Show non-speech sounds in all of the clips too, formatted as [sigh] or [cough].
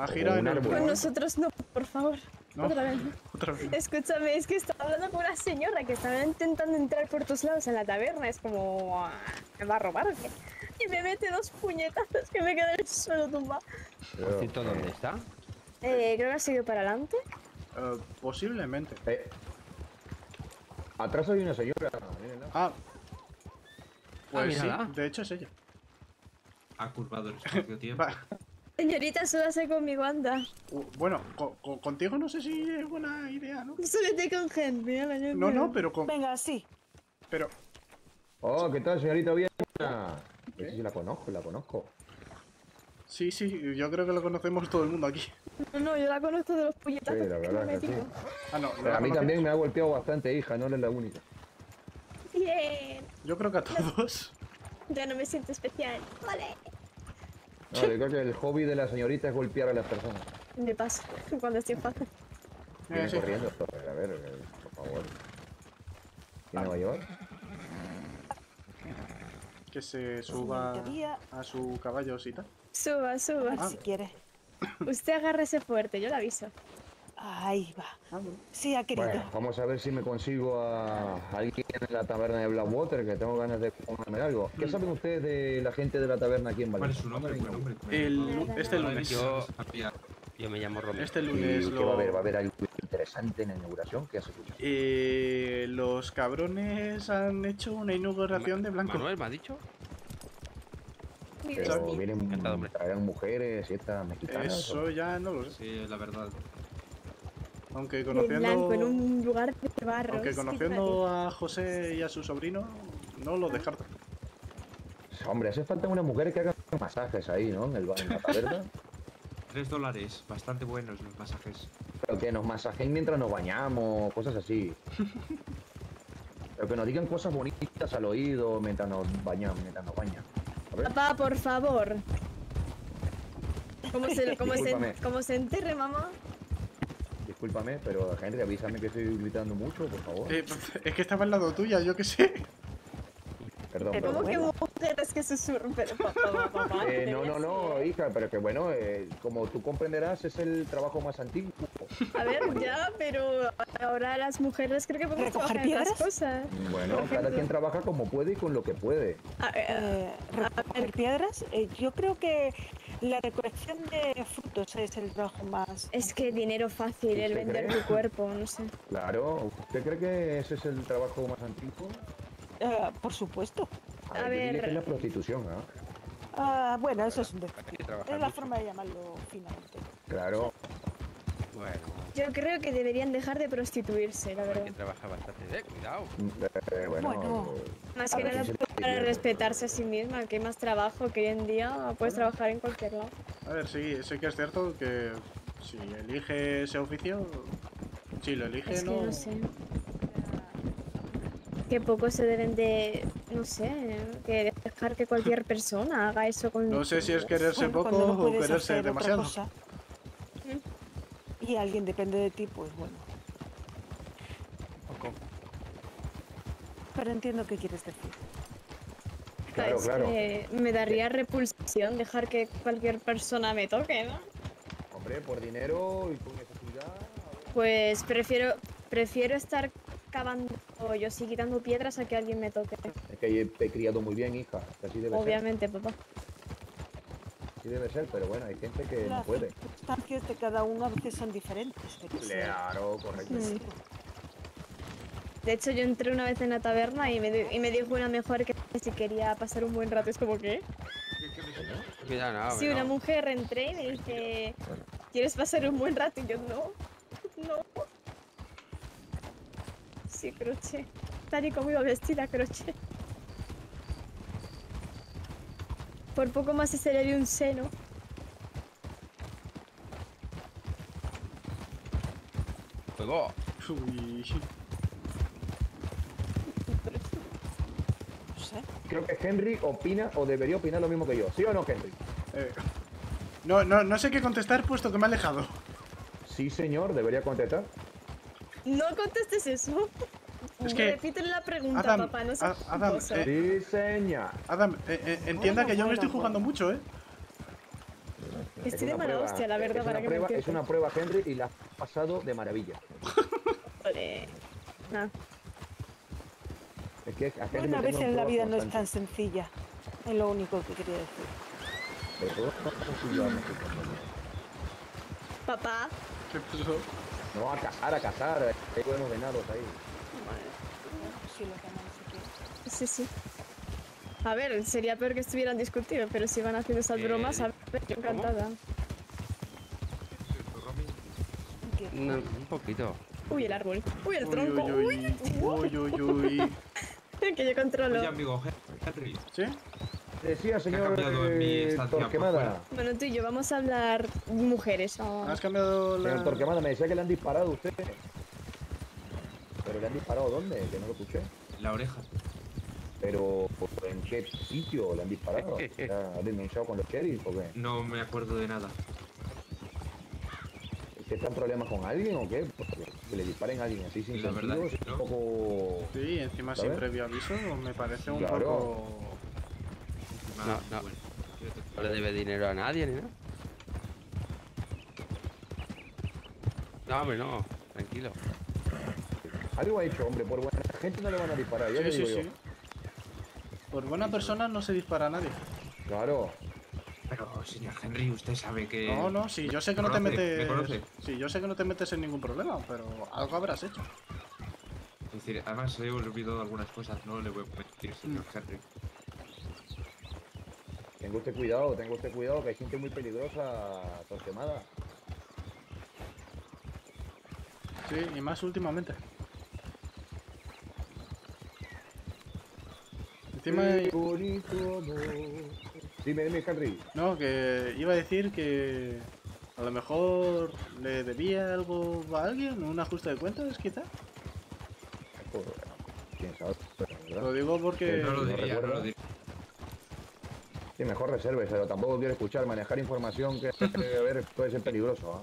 Ha girado en árbol. Con nosotros no, por favor. No, Otra vez. otra vez. Escúchame, es que estaba hablando con una señora que estaba intentando entrar por tus lados en la taberna. Es como. ah, ¿Me va a robar o qué? Y me mete dos puñetazos que me quedé en el suelo tumbado. Por cierto, ¿dónde está? Eh, creo que ha seguido para adelante. Eh, posiblemente. Eh, atrás hay una señora. mírenla. Ah. Pues sí, de hecho es ella. Ha curvado el espacio-tiempo. [laughs] Va. Señorita, súbase conmigo, anda. Uh, Bueno, co- co- contigo no sé si es buena idea, ¿no? Súbete con gente, ala, yo No, no, pero con. Venga, sí. Pero. Oh, ¿qué tal, señorita Viena? Sí, sí, la conozco, la conozco. Sí, sí, yo creo que lo conocemos todo el mundo aquí. No, no, yo la conozco de los puñetazos Sí, la que verdad me que sí. Ah, no, no Pero la a mí también me ha golpeado bastante, hija, no eres la única. Bien. Yo creo que a todos. Ya no me siento especial. Vale. No, yo creo que el hobby de la señorita es golpear a las personas. Me pasa [laughs] cuando estoy fácil. Viene sí. corriendo. A ver, eh, por favor. ¿Quién me va a llevar? Que se suba a su caballo y tal. Suba, suba. Ah. Si quiere. Usted agárrese fuerte, yo le aviso. Ahí va. Sí, ha querido. Bueno, vamos a ver si me consigo a alguien en la taberna de Blackwater, que tengo ganas de comerme algo. ¿Qué saben ustedes de la gente de la taberna aquí en ¿Cuál es Valencia? su nombre? ¿Cuál nombre? El, lu- este lunes. Yo, yo me llamo Romeo. Este ¿Y lunes qué va a lo. haber? ¿Va a haber algo interesante en la inauguración? ¿Qué has escuchado? Eh, los cabrones han hecho una inauguración de blanco. Manuel, ¿me has dicho? Pero vienen, traerán mujeres y estas mexicanas. Eso ya no lo sé. Sí, la verdad. Aunque De conociendo. blanco en un lugar de barro. Aunque conociendo a José y a su sobrino, no lo descarto. Hombre, hace falta una mujer que haga masajes ahí, ¿no? En, el, ba- en la taberna. [laughs] Tres dólares, bastante buenos los masajes. Pero que nos masajen mientras nos bañamos, cosas así. Pero que nos digan cosas bonitas al oído mientras nos bañamos, mientras nos bañan. Papá, por favor. Como se, como se, como se enterre, mamá. Discúlpame, pero Henry, avísame que estoy gritando mucho, por favor. Eh, es que estaba al lado tuya, yo qué sé. Perdón, pero ¿Cómo que mujeres que susurran? Pero papá, papá. [laughs] Eh, no, no, no, hija, pero que bueno, eh, como tú comprenderás, es el trabajo más antiguo. A ver, ya, pero ahora las mujeres creo que podemos ¿Recoger trabajar en piedras? cosas. Bueno, cada quien trabaja como puede y con lo que puede. A ver, Eh, recoger piedras. Eh, yo creo que la recolección de frutos es el trabajo más. es que dinero fácil, el ¿Usted vender cree? tu cuerpo, no sé. Claro, ¿usted cree que ese es el trabajo más antiguo? Eh, por supuesto. A ver. que es la prostitución, ¿ah? Ah, bueno, eso es un Es la mucho. forma de llamarlo finalmente. Claro. Bueno, Yo creo que deberían dejar de prostituirse, la hay verdad. que trabajar bastante. Eh, cuidado. Eh, bueno, Bueno. Más que nada sí, sí, para sí. respetarse a sí misma, que hay más trabajo que hoy en día puedes trabajar en cualquier lado. A ver, sí, sé que es cierto que si elige ese oficio, si lo elige, Es que no. no sé. Que poco se deben de, no sé, que dejar que cualquier persona haga eso con... No sé si es quererse Bueno, poco o quererse demasiado. cosa y alguien depende de ti, pues bueno. Pero entiendo qué quieres decir. Claro, es claro. que me daría repulsión dejar que cualquier persona me toque, ¿no? Hombre, por dinero y por necesidad. Pues prefiero prefiero estar cavando yo sí quitando piedras a que alguien me toque. Es que te he criado muy bien, hija. que Así debe Obviamente, papá. Así debe ser, pero bueno, hay gente que no puede. Circunstancias de cada uno a veces son diferentes. sí. Claro, correcto. Mm. De hecho, yo entré una vez en la taberna y me, y me dijo una mejor que si quería pasar un buen rato. Es como, ¿qué? Cuidado, no, Sí, no. una mujer entré y me dice, ¿quieres pasar un buen rato? Y yo, no, no. Sí, croche. Tal y como iba vestida, croche. Por poco más se le vio un seno. Uy. No sé. Creo que Henry opina o debería opinar lo mismo que yo. ¿Sí o no, Henry? Eh, no, no, no sé qué contestar puesto que me ha alejado. Sí, señor, debería contestar. No contestes eso. Es que- Repítele la pregunta, Adam, papá, no seas Adam, eh, Sí, señor. Adam, eh, eh, entienda Bueno, que yo me bueno, estoy jugando bueno. mucho, ¿eh? Es Estoy de una mala prueba- hostia, la verdad, es para una que prueba, me Es una prueba, Henry, y la has pasado de maravilla. [laughs] Joder. Nah. Es que a Henry Una vez en la vida no es tan sencilla. Es lo único que quería decir. Pero. Papá. ¿Qué pasó? No, a cazar, a cazar. Hay buenos venados ahí. Sí, lo que no sé qué. Sí, sí. A ver, sería peor que estuvieran discutiendo, pero si van haciendo esas Eh, bromas, a ver, yo encantada. ¿Qué? No, un poquito. Uy, el árbol. Uy, el Uy, tronco. uy, Uy, uy. Uy, uy, uy. [laughs] que yo controlo. Oye, amigo Henry, ¿Sí? Decía, señor cambiado en mi eh, Torquemada. Bueno, tú y yo vamos a hablar mujeres. ¿Has cambiado la...? Señor Torquemada, me decía que le han disparado a usted. ¿Pero le han disparado dónde? Que no lo escuché. la oreja. Pero, ¿en qué sitio le han disparado? ¿Ha denunciado con los sheriff o qué? No me acuerdo de nada. ¿Usted está en problemas con alguien o qué? Porque que le disparen a alguien así sin La sentido es es que un no. poco... Sí, encima sin previo aviso, me parece un Claro. poco... Encima, No, no. No le debe dinero a nadie ni nada. No, hombre, no. Tranquilo. Algo ha hecho, hombre, por buena gente no le van a disparar, ya Sí, le sí, digo yo. sí. Por buena persona no se dispara a nadie. Claro, Pero, señor Henry, usted sabe que... No, no, sí, yo sé que ¿Me no te metes... ¿Me conoce? Sí, yo sé que no te metes en ningún problema, pero algo habrás hecho. Es decir, además he olvidado algunas cosas, no le voy a mentir, señor Mm. Henry. tenga usted cuidado, tenga usted cuidado, que hay gente muy peligrosa, Torquemada. Sí, y más últimamente. Encima... Amor. Dime, dime, Henry. No, que iba a decir que... A lo mejor le debía algo a alguien, un ajuste de cuentas, quizá. Joder, ¿Quién sabe? ¿verdad? Lo digo porque... No lo ¿no diría, no recuerda? lo diría. Sí, mejor reserve, pero tampoco quiero escuchar, manejar información que, a ver, puede ser peligroso. ¿ah?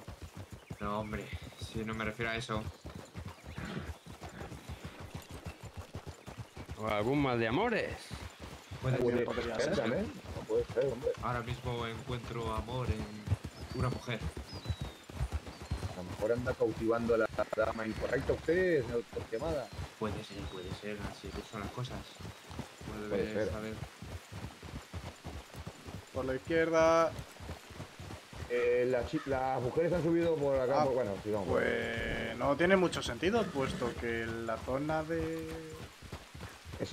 No, hombre, si no me refiero a eso. O algún mal de amores. Puede Puede ser. podría ser ser. también, no puede ser, hombre. Ahora mismo encuentro amor en una mujer. A lo mejor anda cautivando a la dama incorrecta usted, señor Torquemada. Puede ser, puede ser, así son las cosas. Puede ser. saber. Por la izquierda... Eh, las, mujeres han subido por acá, Ah, por- bueno, sigamos. Pues no tiene mucho sentido, puesto que la zona de...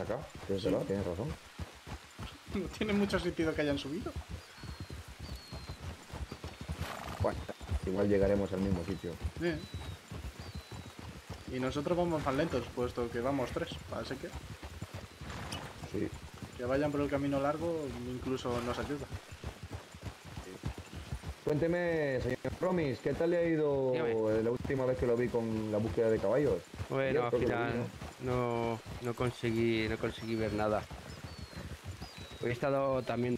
Es verdad, tienes razón. No tiene mucho sentido que hayan subido. Bueno, igual llegaremos al mismo sitio. Sí. Y nosotros vamos más lentos, puesto que vamos tres. Así que Sí. que vayan por el camino largo incluso nos ayuda. Cuénteme, señor Promis, ¿qué tal le ha ido Dígame. la última vez que lo vi con la búsqueda de caballos? Bueno, al final no, no conseguí no conseguí ver nada. Hoy he estado también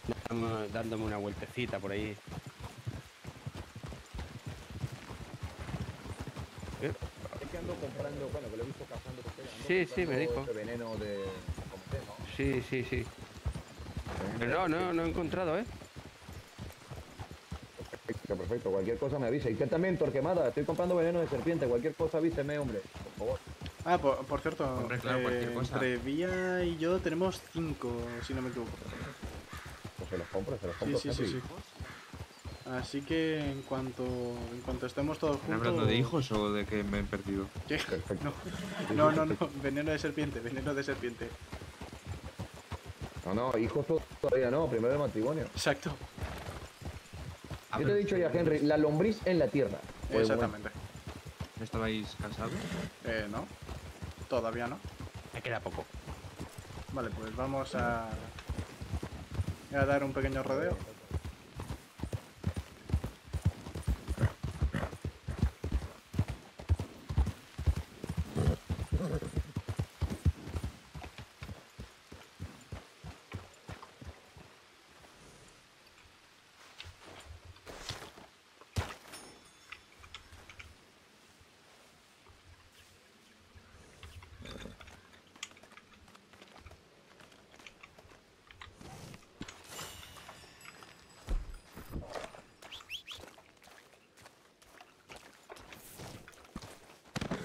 dándome una vueltecita por ahí. Eh, Es que ando comprando, bueno, que lo he visto cazando Sí, sí, me dijo. ese veneno de comité, ¿no? Sí, sí, sí. Pero no, no, no he encontrado, ¿eh? Perfecto, perfecto. Cualquier cosa me avisa. Y usted también, Torquemada, estoy comprando veneno de serpiente. Cualquier cosa avíseme, hombre. Por favor. Ah, por, por cierto, Hombre, claro, cosa. entre Vía y yo tenemos cinco, si no me equivoco. Pues se los compro, se los Sí, compro. sí, sí, Henry. sí. Así que en cuanto en cuanto estemos todos ¿Están juntos. hablando de hijos o de que me he perdido? ¿Qué? Perfecto. No, no, no, veneno de serpiente, veneno de serpiente. No, no, hijos todavía no, primero el matrimonio. Exacto, Yo te he dicho ya, Henry, la lombriz en la tierra. Exactamente. ¿No estabais cansados? Eh, no, todavía no. Me queda poco. Vale, pues vamos a, a dar un pequeño rodeo.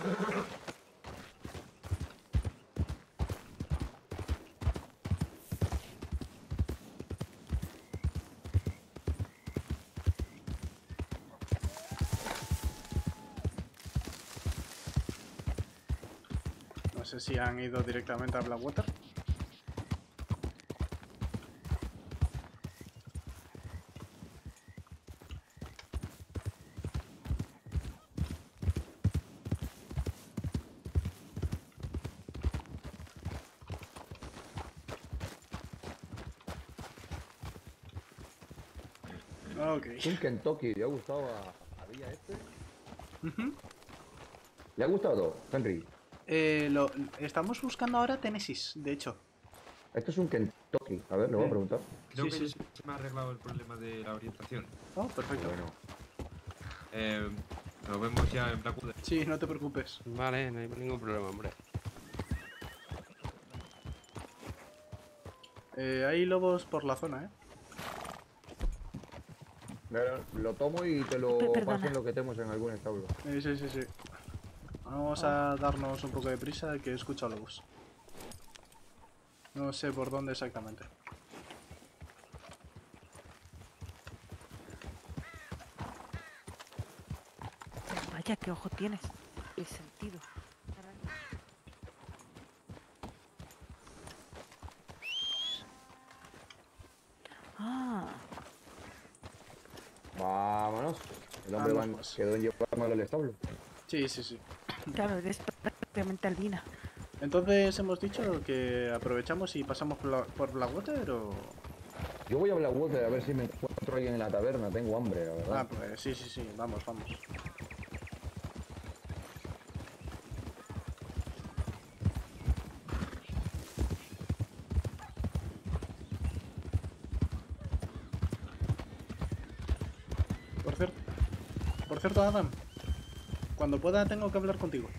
No sé si han ido directamente a Blackwater. Ok. Es un Kentucky, ¿le ha gustado a, a Villa este? ¿Le ha gustado, Henry? Eh, lo, estamos buscando ahora Tenesis, de hecho. Esto es un Kentucky. A ver, le voy a preguntar. Creo Sí, que sí. se me ha arreglado el problema de la orientación. Oh, perfecto. Bueno, Eh, nos vemos ya en Blackwood. Sí, no te preocupes. Vale, no hay ningún problema, hombre. Eh, hay lobos por la zona, ¿eh? Lo tomo y te lo Pe- paso perdona. en lo que tenemos en algún establo. Eh, sí, sí, sí. Vamos a darnos un poco de prisa que he escuchado lobos. No sé por dónde exactamente. Vaya, qué ojo tienes. El sentido. Ah, Vámonos. El hombre Vamos, va- pues. quedó en llevarme al establo. Sí, sí, sí. claro, eres prácticamente albina. Entonces hemos dicho que aprovechamos y pasamos por, la- por Blackwater o... Yo voy a Blackwater a ver si me encuentro alguien en la taberna. Tengo hambre, la verdad. Ah, pues sí, sí, sí. Vamos, vamos. Por cierto, por cierto, Adam, cuando pueda tengo que hablar contigo.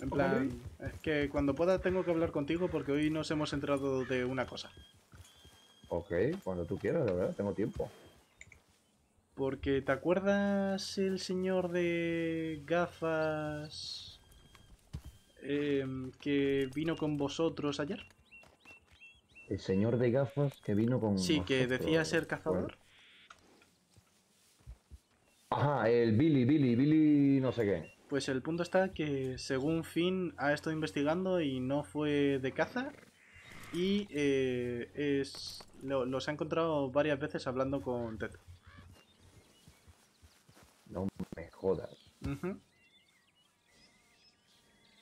En ¿Cómo, plan, eh, que cuando pueda tengo que hablar contigo porque hoy nos hemos enterado de una cosa. Ok, cuando tú quieras, la verdad, tengo tiempo. Porque ¿te acuerdas el señor de gafas em, que vino con vosotros ayer? El señor de gafas que vino con. Sí, que decía ser cazador. Ajá, el Billy, Billy, Billy, no sé qué. Pues el punto está que según Finn ha estado investigando y no fue de caza y eh, es lo- los ha encontrado varias veces hablando con Ted. No me jodas.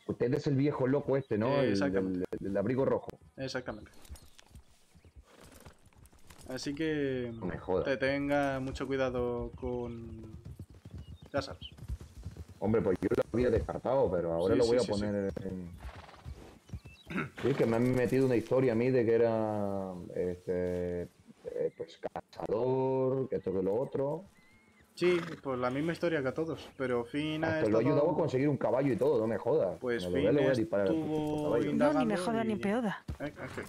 Usted es el viejo loco este, ¿no? Eh, el exactamente. del, del abrigo rojo. Exactamente. Así que No me jodas. te tenga mucho cuidado con... Ya sabes. Hombre, pues yo lo había descartado, pero ahora Sí, lo sí, voy a sí, sí. poner en. Sí, que me han metido una historia a mí de que era. Este. eh, pues cazador, que esto que lo otro. Sí, pues la misma historia que a todos, pero Finn ha Hasta lo he ayudado a conseguir un caballo y todo, no me jodas. Pues Me lo Finn le voy a al No, ni me joda ni peoda. Eh, eh, eh,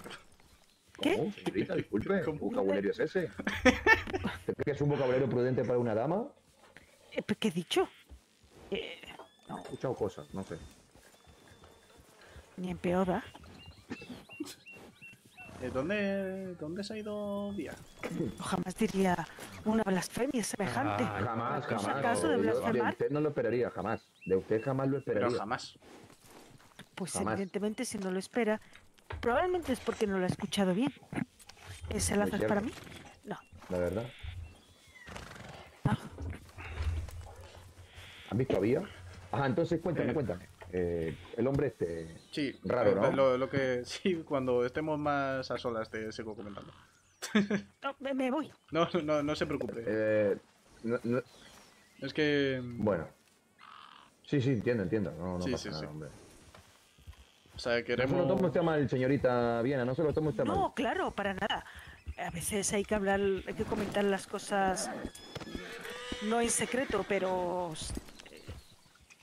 ¿Qué? ¿Cómo, señorita? Disculpe, ¿qué [laughs] ¿Cómo? vocabulario es ese? [laughs] ¿Usted cree que es un vocabulario prudente para una dama? Eh, ¿Qué he dicho? Eh, He escuchado cosas, no sé. ni en peoda. eh, ¿dónde, ¿Dónde se ha ido? Yo jamás diría una blasfemia semejante. Ah, Jamás, ¿Es jamás. acaso de Yo- de blasfemar? usted no lo esperaría, jamás. De usted jamás lo Pero esperaría. jamás. Pues jamás. evidentemente si no lo espera, probablemente es porque no lo ha escuchado bien. ¿Ese lazo es para mí? No. La verdad. no. ¿Has visto a Vía? Ajá, entonces cuéntame, Eh. cuéntame. Eh, el hombre este. Sí, Raro, eh, ¿no? Lo, lo que [laughs] sí, cuando estemos más a solas te sigo comentando. [laughs] No, me, me voy. No, no, no se preocupe. eh, no- no- Es que, mm, bueno. Sí, sí, entiendo, entiendo. No, no Sí, pasa sí, nada, sí. hombre. O sea, No se lo tome usted mal, señorita Viena, no se lo tome usted mal. No, claro, para nada. A veces hay que hablar, hay que comentar las cosas no en secreto, pero eh,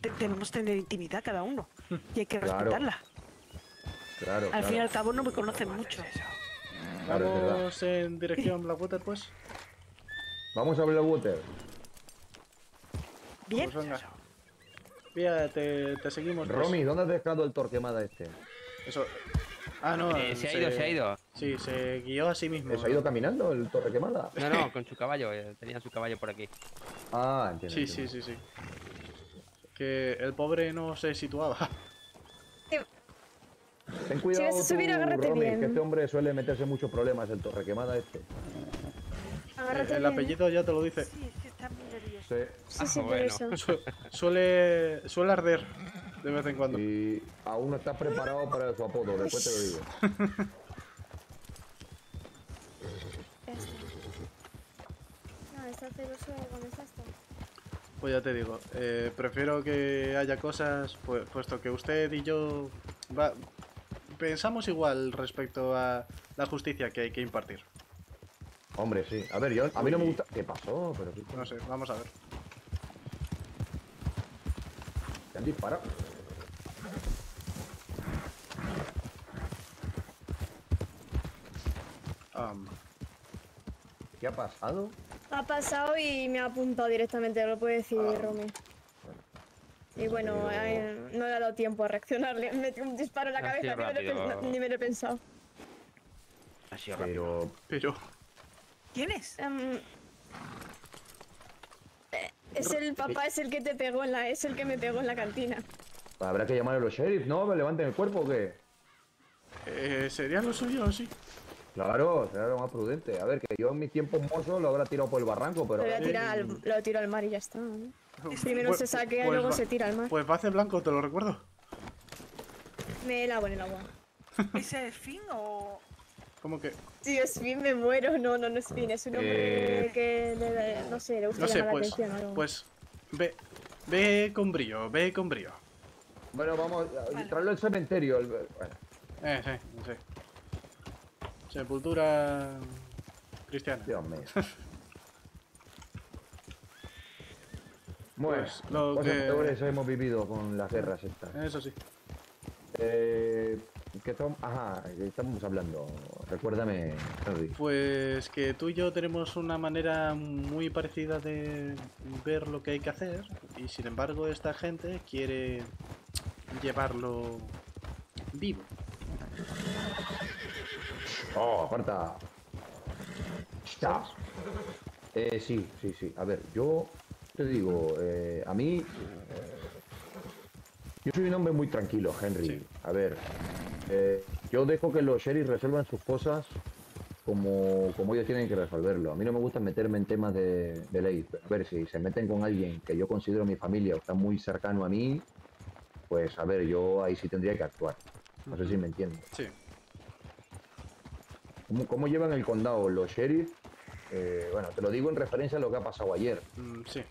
te- debemos tener intimidad cada uno [laughs] y hay que Claro, respetarla. Claro, Al claro. fin y al cabo no me conocen mucho. Vamos en dirección Blackwater, pues. Vamos a Blackwater. Bien. Pues venga. Mira, te, te seguimos. pues. Romy, ¿dónde has dejado el torquemada este? Eso. Ah, no. Eh, se ha ido, se ha ido. Sí, se guió a sí mismo. ¿Se ha ido caminando el torquemada? No, no, con su caballo. eh, Tenía su caballo por aquí. Ah, entiendo. Sí, sí, entiendo. sí, sí. Que el pobre no se situaba. Ten cuidado, vas a subir, tú, agárrate Romy, bien. que este hombre suele meterse muchos problemas, el torrequemada este. Agárrate el bien, ¿eh? apellido ya te lo dice. Sí, sí. Sí. Sí, Ah, por bueno. eso. [laughs] Su- suele, suele arder de vez en cuando. Y aún no estás preparado para su apodo, después te lo digo. [laughs] Ya está. No, está celoso cuando estás tú. Pues ya te digo, eh, prefiero que haya cosas, pues, puesto que usted y yo va- pensamos igual respecto a la justicia que hay que impartir. Hombre, sí. A ver, yo, a mí no me gusta... ¿Qué pasó? Pero No sé, vamos a ver. te han disparado. ¿Qué ha pasado? Ha pasado y me ha apuntado directamente, lo puede decir Ah. Romy. Y bueno, eh, no le ha dado tiempo a reaccionarle. [laughs] Me metió un disparo en la cabeza, ni me, lo he rápido. pen- ni me lo he pensado. Ha sido rápido. Pero... pero, ¿Quién es? Em, eh, es el papá, es el que te pegó en la, es el que me pegó en la cantina. Habrá que llamar a los sheriff, ¿no? ¿Me levanten el cuerpo o qué? eh, ¿sería lo suyo sí? Claro, será lo más prudente. A ver, que yo en mis tiempos mozos lo habrá tirado por el barranco, pero... Lo voy a tirar al, lo tiro al mar y ya está. ¿no? Primero Pues- se saquea y pues luego va- se tira al mar. Pues base blanco, te lo recuerdo. Me lavo en el agua. ¿Ese es Finn o.? Como que, Si es fin, me muero. No, no, no es fin. Es un hombre Eh. que le, no sé, le gusta no sé, llamar pues, la atención. algo. pues, ve, ve con brío, ve con brío. Bueno, vamos, a traerlo al cementerio. el- bueno, Eh, sí, sí. Sepultura cristiana. Dios mío. [laughs] Bueno, Pues, lo cosas que- peores hemos vivido con las guerras estas. Eso sí. Eh, ¿qué estamos? Ajá, ¿qué estamos hablando? Recuérdame, Henry. Pues que tú y yo tenemos una manera muy parecida de ver lo que hay que hacer y sin embargo esta gente quiere llevarlo vivo. Oh, aparta. Stop. Eh, sí, sí, sí. A ver, yo te digo, eh, a mí. eh, yo soy un hombre muy tranquilo, Henry. Sí. A ver, eh, yo dejo que los sheriff resuelvan sus cosas como, como ellos tienen que resolverlo. A mí no me gusta meterme en temas de, de ley. Pero, a ver, si se meten con alguien que yo considero mi familia o está muy cercano a mí, pues a ver, yo ahí sí tendría que actuar. No sé si me entienden. Sí. ¿Cómo, cómo llevan el condado los sheriff? Eh, bueno, te lo digo en referencia a lo que ha pasado ayer. Mm, sí.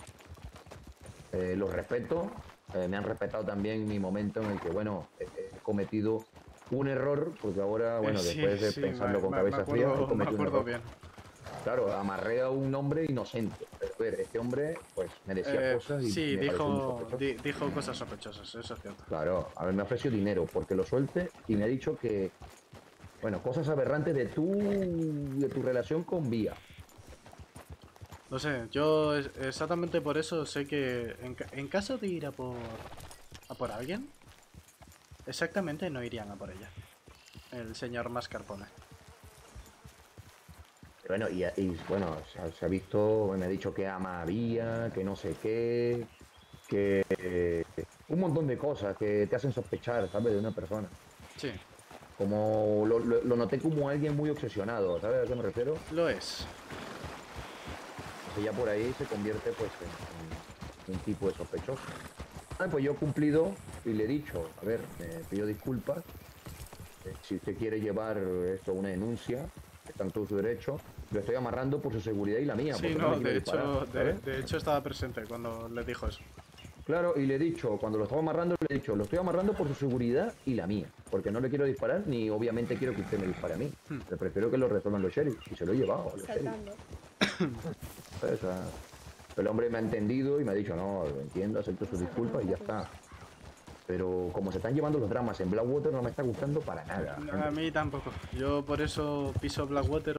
Eh, los respeto, eh, me han respetado también mi momento en el que, bueno, he, he cometido un error, porque ahora, bueno, Eh, sí, después de sí, pensarlo con me- cabeza me fría, acuerdo, me cometido un acuerdo error. bien. Claro, amarré a un hombre inocente. Pero, a ver, este hombre, pues, me decía Eh, cosas y sí, me dijo, di- dijo cosas sospechosas, eso es cierto. Claro, a ver, me ofreció dinero porque lo suelte y me ha dicho que, bueno, cosas aberrantes de tu, de tu relación con Vía. No sé, yo exactamente por eso sé que en, en caso de ir a por, a por alguien, exactamente no irían a por ella. El señor Mascarpone. Bueno, y, y, bueno, se ha, se ha visto, me ha dicho que ama a Vía, que no sé qué, que eh, un montón de cosas que te hacen sospechar, ¿sabes? De una persona. Sí, Como lo, lo- lo noté como alguien muy obsesionado, ¿sabes a qué me refiero? lo es. Que ya por ahí se convierte pues en, en un tipo de sospechoso. Ah, pues yo he cumplido y le he dicho, a ver, me pido disculpas. eh, si usted quiere llevar esto a una denuncia, está en todo su derecho. Lo estoy amarrando por su seguridad y la mía. Sí, no, de hecho, disparar, de, hecho estaba presente cuando le dijo eso. Claro, y le he dicho, cuando lo estaba amarrando, le he dicho, lo estoy amarrando por su seguridad y la mía. Porque no le quiero disparar, ni obviamente quiero que usted me dispare a mí. Hmm. Pero prefiero que lo resuelvan los sheriff. Y se lo he llevado a los [coughs] el hombre me ha entendido y me ha dicho, no, lo entiendo, acepto sus disculpas y ya está. Pero como se están llevando los dramas en Blackwater no me está gustando para nada. A mí tampoco. Yo por eso piso Blackwater